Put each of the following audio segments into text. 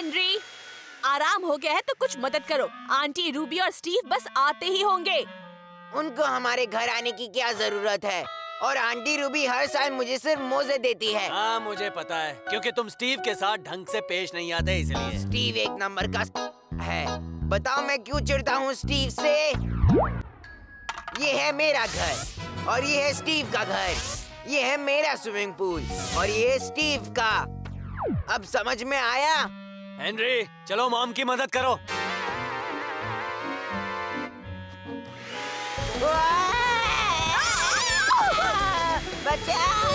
Henry आराम हो गया है तो कुछ मदद करो। आंटी रूबी और स्टीव बस आते ही होंगे। उनको हमारे घर आने की क्या ज़रूरत है? और आंटी रूबी हर साल मुझे सिर्फ़ मोजे देती है। हाँ मुझे पता है क्योंकि तुम स्टीव के साथ ढंग से पेश नहीं आते इसलिए। स्टीव एक नंबर का है। बताओ मैं क्यों चिढ़ता हूँ स्टीव से? ये है मेरा घर और ये है स्टीव का घर। ये है मेरा स्विमिंग पूल और ये स्टीव का। अब समझ में आया? हेनरी चलो मॉम की मदद करो। बचाओ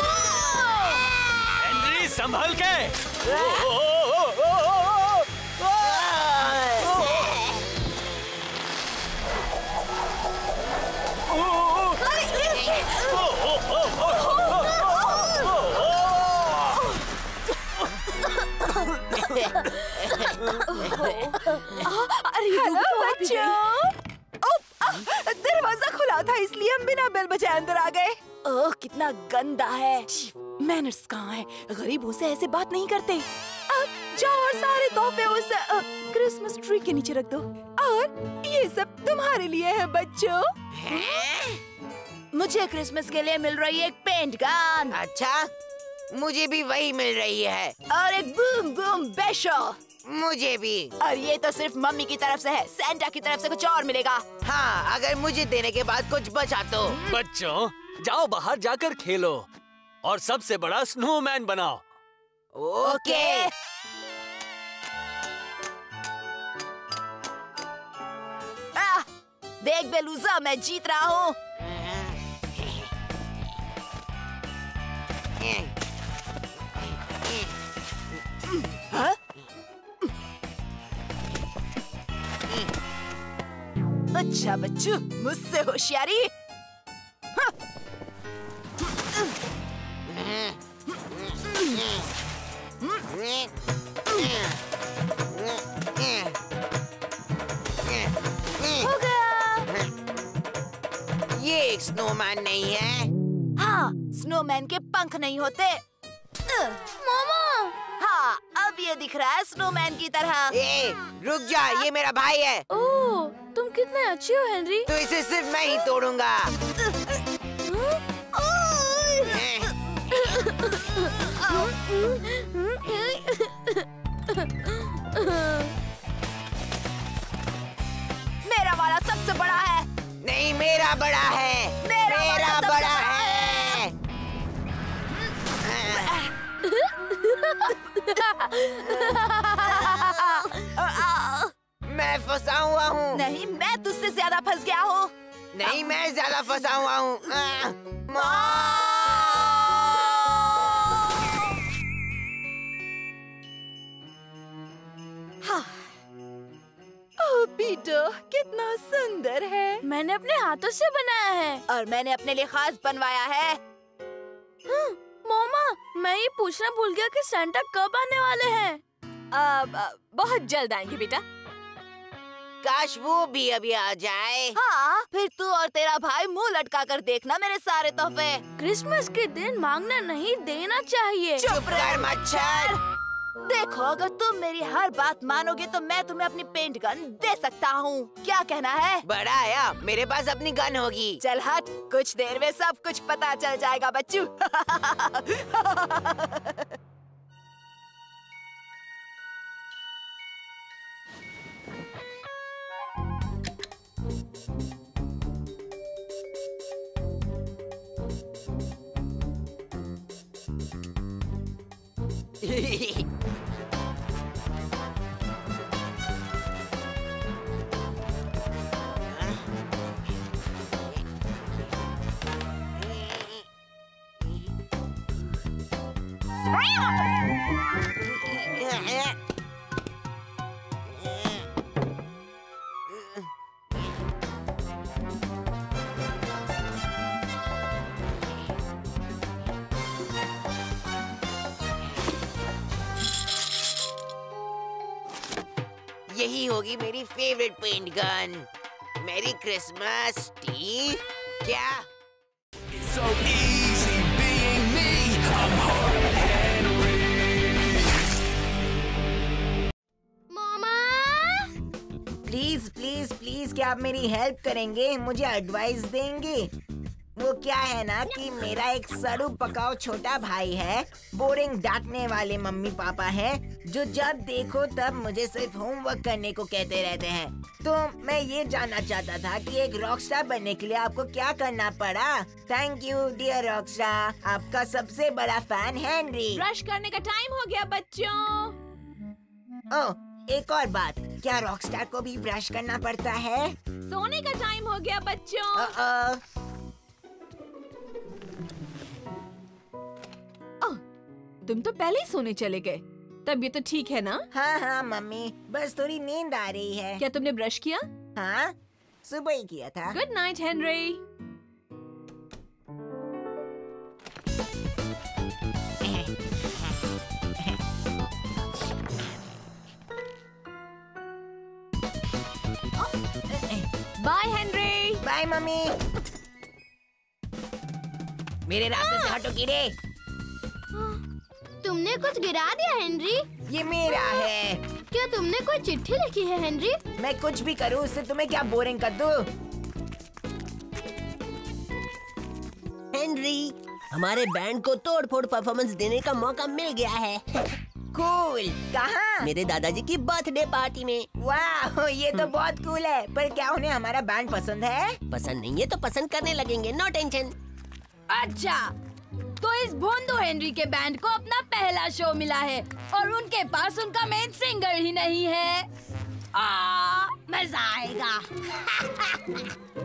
हेनरी संभल के। अरे बच्चों। दरवाज़ा खुला था इसलिए हम बिना बेल बजाए अंदर आ गए। ओह कितना गंदा है। मैनर्स कहाँ है? गरीबों से ऐसे बात नहीं करते। अब जाओ और सारे तोहफे उस क्रिसमस ट्री के नीचे रख दो। और ये सब तुम्हारे लिए है बच्चों। मुझे क्रिसमस के लिए मिल रही है एक पेंट गन अच्छा। मुझे भी वही मिल रही है। और एक बूम बूम बेशो। मुझे भी। और ये तो सिर्फ़ मम्मी की तरफ़ से है सेंटा की तरफ़ से कुछ और मिलेगा। हाँ अगर मुझे देने के बाद कुछ बचा तो। बच्चों जाओ बाहर जाकर खेलो। और सबसे बड़ा स्नोमैन बनाओ। ओके। आह, देख बेलूजा मैं जीत रहा हाँ? अच्छा बच्चू मुझसे होशियारी हाँ। गया ये एक स्नोमैन नहीं है। हाँ। स्नोमैन के पंख नहीं होते। मामा! हाँ अब ये दिख रहा है स्नोमैन की तरह। ए, रुक जा ये मेरा भाई है। ओह तुम कितने अच्छे हो हेनरी। तो इसे सिर्फ़ मैं ही तोड़ूँगा। मेरा वाला सबसे बड़ा है। नहीं मेरा बड़ा है। मैं फंसा हुआ हूँ। नहीं मैं तुझसे ज़्यादा फंस गया हूँ। नहीं मैं ज़्यादा फंसा हुआ हूँ! ओह पीटर कितना सुंदर है। मैंने अपने हाथों से बनाया है। और मैंने अपने लिए खास बनवाया है। मामा मैं ये पूछना भूल गया कि सेंटा कब आने वाले हैं। अब बहुत जल्द आएँगे बेटा। काश वो भी अभी आ जाए। हाँ फिर तू और तेरा भाई मुँह लटका कर देखना मेरे सारे तोहफे। क्रिसमस के दिन मांगना नहीं देना चाहिए। चुप कर मच्छर। देखो अगर तुम मेरी हर बात मानोगे तो मैं तुम्हें अपनी पेंट गन दे सकता हूँ। क्या कहना है? बड़ा आया मेरे पास अपनी गन होगी। चल हट कुछ देर में सब कुछ पता चल जाएगा बच्चू। यही होगी मेरी favourite paint gun merry Christmas Steve क्या? क्या आप मेरी हेल्प करेंगे मुझे एडवाइस देंगे। वो क्या है ना कि मेरा एक सड़ू पकाओ छोटा भाई है बोरिंग डांटने वाले मम्मी पापा हैं जो जब देखो तब मुझे सिर्फ़ होमवर्क करने को कहते रहते हैं। तो मैं ये जानना चाहता था कि एक रॉकस्टार बनने के लिए आपको क्या करना पड़ा? थैंक यू डियर रॉकस्टार आपका सबसे बड़ा फ़ैन हेनरी ब्रश करने का टाइम हो गया बच्चों। ओह एक और बात क्या रॉकस्टार को भी ब्रश करना पड़ता है? सोने का टाइम हो गया बच्चों. ओह, तुम तो पहले ही सोने चले गए। तब ये तो ठीक है ना? हाँ हाँ मम्मी बस थोड़ी नींद आ रही है। क्या तुमने ब्रश किया? हाँ सुबह ही किया था। Good night Henry bye mummy. मेरे रास्ते से हटो कीड़े तुमने कुछ गिरा दिया हेनरी? ये मेरा है। क्या तुमने कोई चिट्ठी लिखी है हेनरी? मैं कुछ भी करूँ उससे तुम्हें क्या बोरिंग कर दूँ? हेनरी हमारे बैंड को तोड़ फोड़ परफॉर्मेंस देने का मौका मिल गया है। कूल कहाँ मेरे दादाजी की बर्थडे पार्टी में। वाह ये तो बहुत कूल है। पर क्या उन्हें हमारा बैंड पसंद है? पसंद नहीं है तो पसंद करने लगेंगे नो टेंशन अच्छा तो इस भोंदू हेनरी के बैंड को अपना पहला शो मिला है और उनके पास उनका मेन सिंगर ही नहीं है। आ, मज़ा आएगा। हाँ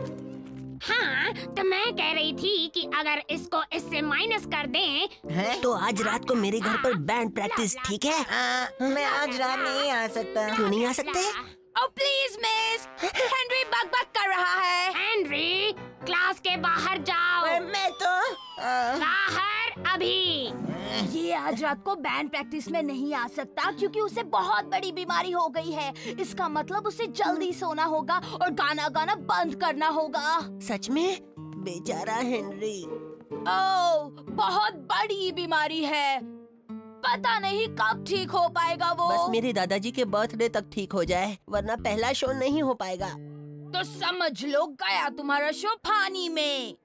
तो मैं कह रही थी कि अगर इसको इससे माइनस कर दें हैं? तो आज रात को मेरे घर पर बैंड प्रैक्टिस ठीक है? आ, मैं आज रात नहीं आ सकता। क्यों नहीं आ सकते? ओ प्लीज़ मिस हेनरी बक बक कर रहा है। हेनरी क्लास के बाहर जाओ। मैं तो आ, बाहर अभी। ये आज रात को बैंड प्रैक्टिस में नहीं आ सकता क्योंकि उसे बहुत बड़ी बीमारी हो गई है। इसका मतलब उसे जल्दी सोना होगा और गाना गाना बंद करना होगा। सच में? बेचारा हेनरी। ओ, बहुत बड़ी बीमारी है। पता नहीं कब ठीक हो पाएगा वो। बस मेरे दादाजी के बर्थडे तक ठीक हो जाए वरना पहला शो नहीं हो पाएगा। तो समझ लो गया तुम्हारा शो पानी में।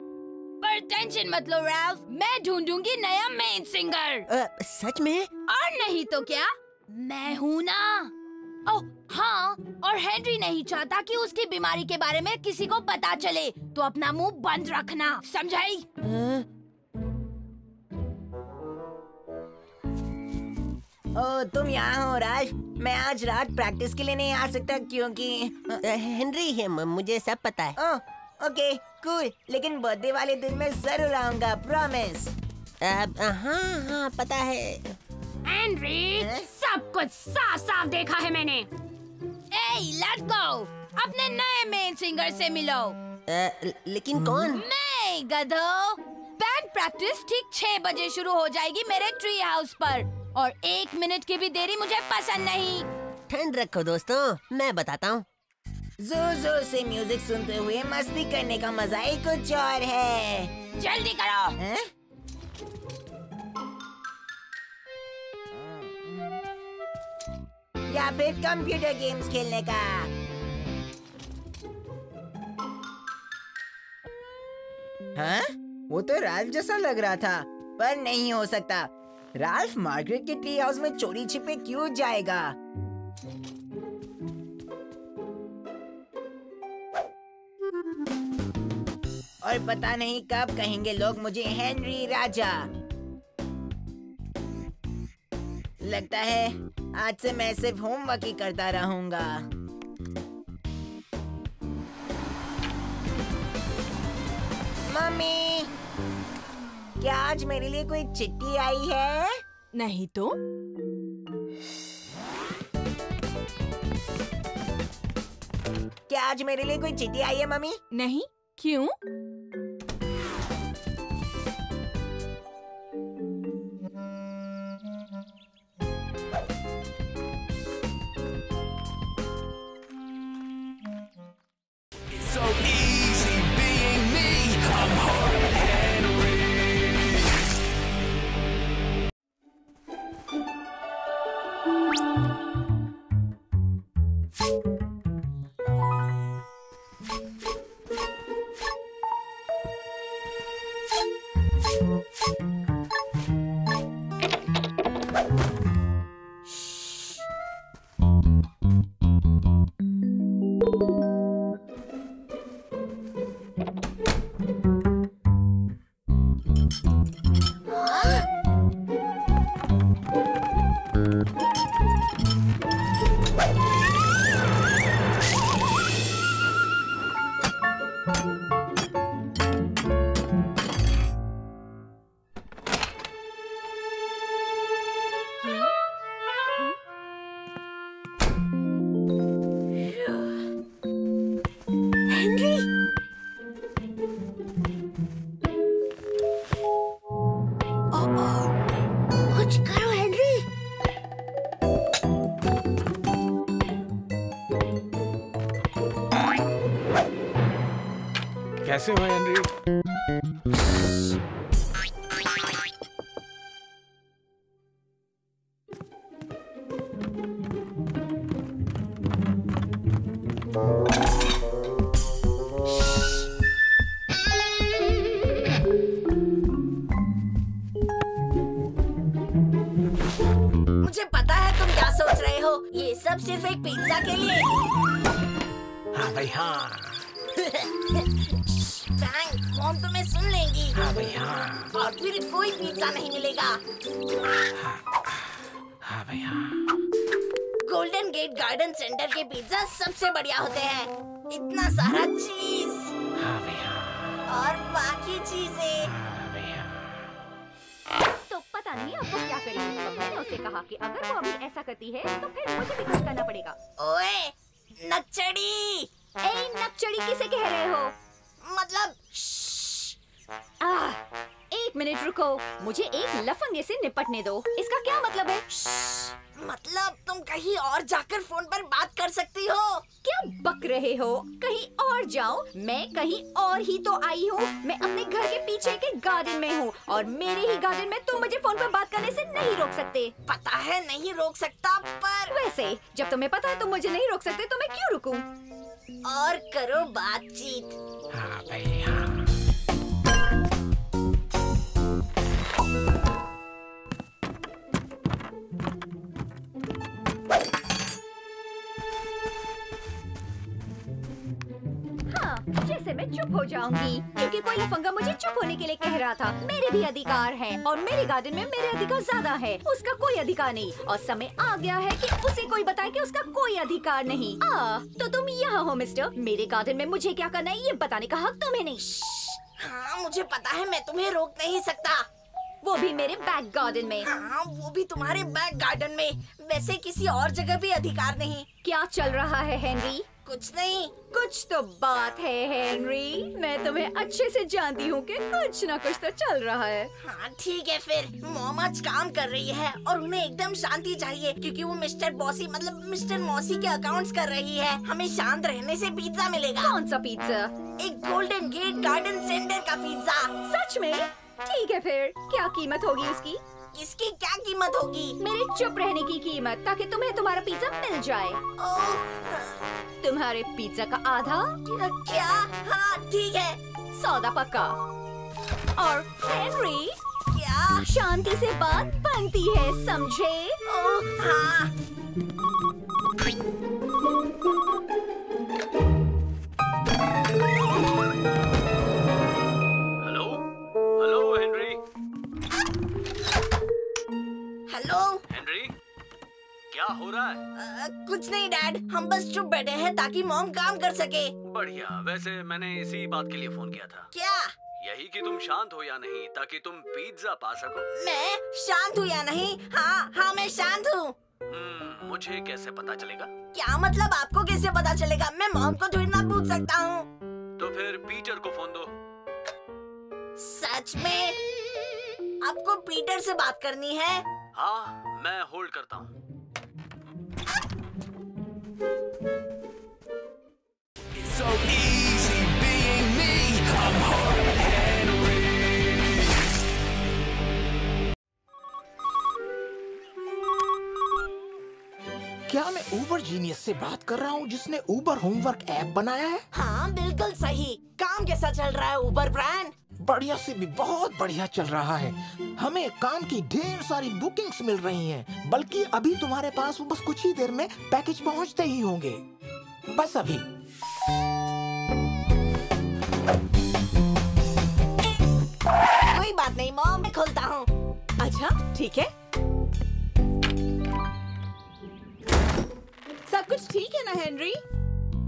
पर टेंशन मत लो रैल्फ मैं ढूंढूँगी नया मेन सिंगर। अ, सच में? और नहीं तो क्या? मैं हूँ ना। ओह हाँ और हेनरी नहीं चाहता कि उसकी बीमारी के बारे में किसी को पता चले। तो अपना मुँह बंद रखना समझाई? ओ तुम यहाँ हो राज। मैं आज रात प्रैक्टिस के लिए नहीं आ सकता क्योंकि हेनरी है मुझे सब पता है। Oh okay cool. लेकिन बर्थडे वाले दिन मैं ज़रूर आऊँगा प्रॉमिस हाँ हाँ पता है। हेनरी हैं? सब कुछ साफ़ साफ़ देखा है मैंने। ए लेट गो अपने नए मेन सिंगर से मिलो। अ, लेकिन कौन? मैं गधो। बैंड प्रैक्टिस ठीक छह बजे शुरू हो जाएगी मेरे ट्री हाउस पर। और एक मिनट की भी देरी मुझे पसंद नहीं। ठंड रखो दोस्तों मैं बताता हूँ। ज़ोर ज़ोर से म्यूज़िक सुनते हुए मस्ती करने का मज़ा ही कुछ और है। जल्दी करो। हैं? या फिर कंप्यूटर गेम्स खेलने का। हाँ? वो तो राल्फ जैसा लग रहा था, पर नहीं हो सकता। राल्फ मार्गरेट के ट्री हाउस में चोरी छिपे क्यों जाएगा? और पता नहीं कब कहेंगे लोग मुझे हेनरी राजा। लगता है आज से मैं सिर्फ़ होमवर्क ही करता रहूँगा। मम्मी क्या आज मेरे लिए कोई चिट्ठी आई है? नहीं तो? क्या आज मेरे लिए कोई चिट्ठी आई है मम्मी? नहीं क्यों? कैसे हो हेनरी मुझे पता है तुम क्या सोच रहे हो। ये सब सिर्फ़ एक पिज्जा के लिए। हाँ भाई हाँ। मॉम तुम्हें सुन लेंगी। हाँ भाई हाँ और फिर कोई पिज्जा नहीं मिलेगा। हाँ भाई हाँ गोल्डन गेट गार्डन सेंटर के पिज्जा सबसे बढ़िया होते हैं। इतना सारा चीज़ हाँ भाई हाँ और बाकी चीज़ें। हाँ भाई हाँ तो पता नहीं अब वो क्या करेगी। तो मैंने उसे कहा कि अगर वो अभी ऐसा करती है तो फिर मुझे भी कुछ करना पड़ेगा। ओए नक्चड़ी। ए नकचड़ी किसे कह रहे हो? मतलब आह, एक मिनट रुको। मुझे एक लफंगे से निपटने दो। इसका क्या मतलब है? मतलब तुम कहीं और जाकर फ़ोन पर बात कर सकती हो। क्या बक रहे हो? कहीं और जाओ। मैं कहीं और ही तो आई हूँ। मैं अपने घर के पीछे के गार्डन में हूँ। और मेरे ही गार्डन में तुम मुझे फ़ोन पर बात करने से नहीं रोक सकते। पता है नहीं रोक सकता पर वैसे जब तुम्हें पता है तुम मुझे नहीं रोक सकते तो मैं क्यों रुकूं? और करो बातचीत। हाँ भाई हाँ। जैसे मैं चुप हो जाऊँगी। क्योंकि कोई लफंगा मुझे चुप होने के लिए कह रहा था। मेरे भी अधिकार हैं और मेरे गार्डन में मेरे अधिकार ज़्यादा है। उसका कोई अधिकार नहीं। और समय आ गया है कि उसे कोई बताए कि उसका कोई अधिकार नहीं। आ, तो तुम यहाँ हो मिस्टर। मेरे गार्डन में मुझे क्या करना है ये बताने का हक तुम्हें नहीं। हाँ मुझे पता है मैं तुम्हें रोक नहीं सकता। वो भी मेरे बैक गार्डन में। हाँ वो भी तुम्हारे बैक गार्डन में। वैसे किसी और जगह भी अधिकार नहीं। क्या चल रहा है हेनरी? कुछ नहीं कुछ तो बात है हेनरी। मैं तुम्हें अच्छे से जानती हूँ कि कुछ ना कुछ तो चल रहा है। हाँ ठीक है फिर। मॉम आज काम कर रही है और उन्हें एकदम शांति चाहिए क्योंकि वो मिस्टर बॉसी मतलब मिस्टर मौसी के अकाउंट्स कर रही है। हमें शांत रहने से पिज्जा मिलेगा। कौन सा पिज्जा एक गोल्डन गेट गार्डन सेंटर का पिज्जा सच में? ठीक है फिर। क्या कीमत होगी उसकी? इसकी क्या कीमत होगी? मेरे चुप रहने की कीमत ताकि तुम्हें तुम्हारा पिज्जा मिल जाए। ओह, तुम्हारे पिज्जा का आधा? क्या हाँ ठीक है। सौदा पक्का। और हेनरी क्या? शांति से बात बनती है समझे? ओह हाँ। हेलो हेनरी क्या हो रहा है? अ, कुछ नहीं डैड हम बस चुप बैठे हैं ताकि मॉम काम कर सके। बढ़िया. वैसे मैंने इसी बात के लिए फ़ोन किया था। क्या? यही कि तुम शांत हो या नहीं ताकि तुम पिज्जा पा सको। मैं शांत हूँ या नहीं? हाँ हाँ मैं शांत हूँ। हम्म, मुझे कैसे पता चलेगा? क्या मतलब आपको कैसे पता चलेगा? मैं मॉम को थोड़ी ना पूछ सकता हूँ। तो फिर पीटर को फ़ोन दो। सच में? आपको पीटर से बात करनी है? हाँ मैं होल्ड करता हूँ। So easy being me. I'm hard क्या मैं ऊबर जीनियस से बात कर रहा हूँ जिसने ऊबर होमवर्क ऐप बनाया है? हाँ बिल्कुल सही। काम कैसा चल रहा है ऊबर ब्रांड बढ़िया से भी बहुत बढ़िया चल रहा है। हमें काम की ढेर सारी बुकिंग्स मिल रही हैं बल्कि अभी तुम्हारे पास बस कुछ ही देर में पैकेज पहुँचते ही होंगे। बस अभी। कोई बात नहीं मॉम मैं खोलता हूँ। अच्छा ठीक है। सब कुछ ठीक है ना हेनरी?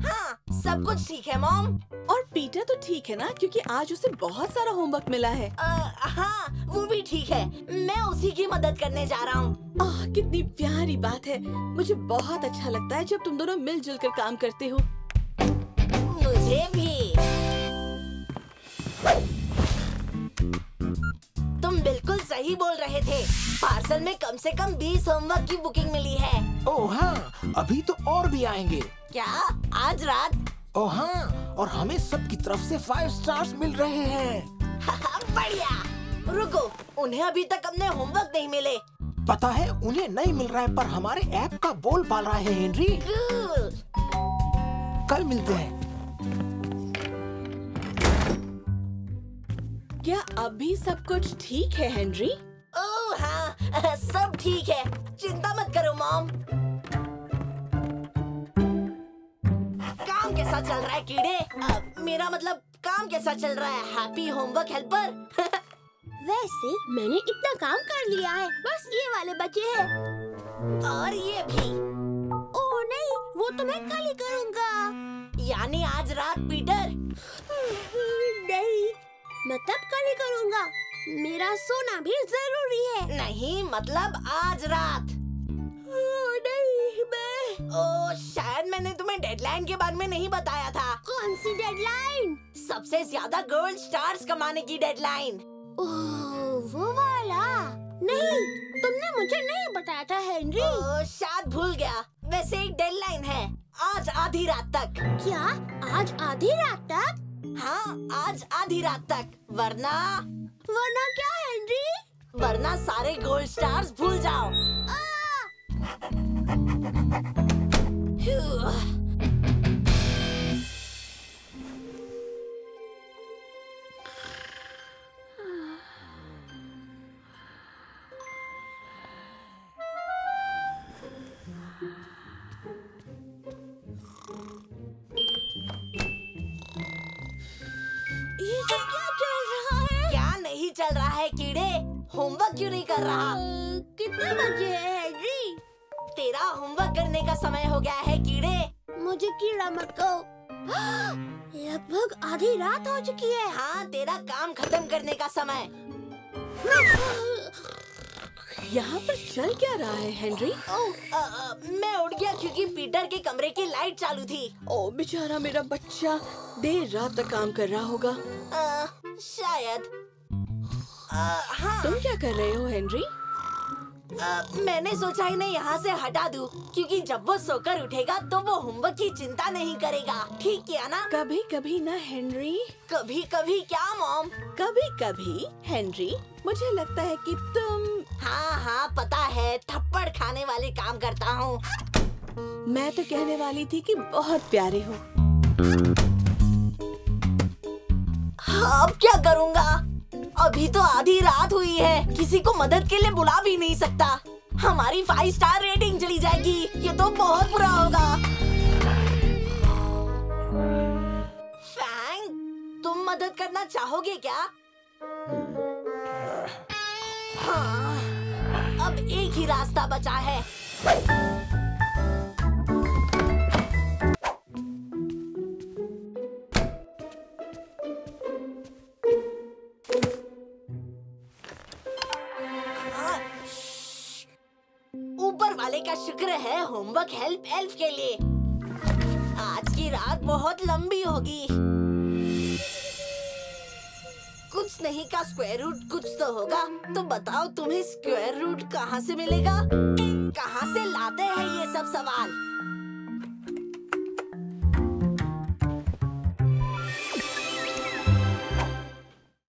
हाँ सब कुछ ठीक है मॉम। पीटर तो ठीक है ना? क्योंकि आज उसे बहुत सारा होमवर्क मिला है। अ, हाँ वो भी ठीक है। मैं उसी की मदद करने जा रहा हूँ। आह कितनी प्यारी बात है। मुझे बहुत अच्छा लगता है जब तुम दोनों मिलजुल कर काम करते हो। मुझे भी। तुम बिल्कुल सही बोल रहे थे। पार्सल में कम से कम 20 होमवर्क की बुकिंग मिली है। ओह हाँ अभी तो और भी आएँगे। क्या? आज रात? ओह हाँ और हमें सबकी तरफ़ से फाइव स्टार्स मिल रहे हैं। बढ़िया। रुको उन्हें अभी तक अपने होमवर्क नहीं मिले। पता है उन्हें नहीं मिल रहा है पर हमारे ऐप का बोल पाल रहा है हेनरी कल मिलते हैं। क्या अभी सब कुछ ठीक है हेनरी ओह हाँ सब ठीक है। चिंता मत करो मॉम है कीड़े। अ, मेरा मतलब काम कैसा चल रहा है? हैप्पी होमवर्क हेल्पर वैसे मैंने इतना काम कर लिया है। बस ये वाले बचे हैं। और ये भी। ओह नहीं वो तो मैं कल ही करूँगा। यानी आज रात पीटर। नहीं मैं तब कल ही करूँगा। मेरा सोना भी ज़रूरी है। नहीं मतलब आज रात। ओह नहीं मैं ओ शायद मैंने तुम्हें डेडलाइन के बारे में नहीं बताया था। कौन सी डेडलाइन सबसे ज़्यादा गोल्ड स्टार्स कमाने की डेडलाइन वो वाला? नहीं तुमने मुझे नहीं बताया था हेनरी ओ शायद भूल गया। वैसे एक डेडलाइन है आज आधी रात तक। क्या? आज आधी रात तक? हाँ आज आधी रात तक। वरना वरना क्या हेनरी वरना सारे गोल्ड स्टार्स भूल जाओ। Phew. चल रहा है? क्या नहीं चल रहा है कीड़े। होमवर्क क्यों नहीं कर रहा? कितने बजे है हेनरी तेरा होमवर्क करने का समय हो गया है कीड़े। मुझे कीड़ा मत कहो लगभग आधी रात हो चुकी है। हाँ तेरा काम खत्म करने का समय। यहाँ पर चल क्या रहा है हेनरी? ओह, अ, अ, मैं उठ गया क्योंकि पीटर के कमरे की लाइट चालू थी। ओ बेचारा मेरा बच्चा देर रात तक काम कर रहा होगा। अ, शायद। अ, हाँ। तुम क्या कर रहे हो हेनरी? अ, मैंने सोचा इन्हें यहाँ से हटा दूँ क्योंकि जब वो सोकर उठेगा तो वो होमवर्क की चिंता नहीं करेगा। ठीक किया ना? कभी कभी ना हेनरी? कभी कभी क्या मॉम? कभी कभी हेनरी मुझे लगता है कि तुम हाँ हाँ पता है थप्पड़ खाने वाले काम करता हूँ। मैं तो कहने वाली थी कि बहुत प्यारे हाँ, अब क्या करूँगा? अभी तो आधी रात हुई है। किसी को मदद के लिए बुला भी नहीं सकता। हमारी फाइव स्टार रेटिंग चली जाएगी। ये तो बहुत बुरा होगा। फैंग तुम मदद करना चाहोगे क्या? हाँ, अब एक ही रास्ता बचा है। है हेल्प एल्फ के लिए। आज की रात बहुत लंबी होगी। कुछ नहीं का स्क्वायर रूट कुछ तो होगा। तो बताओ तुम्हें स्क्वायर रूट कहाँ से मिलेगा? कहाँ से लाते हैं ये सब सवाल?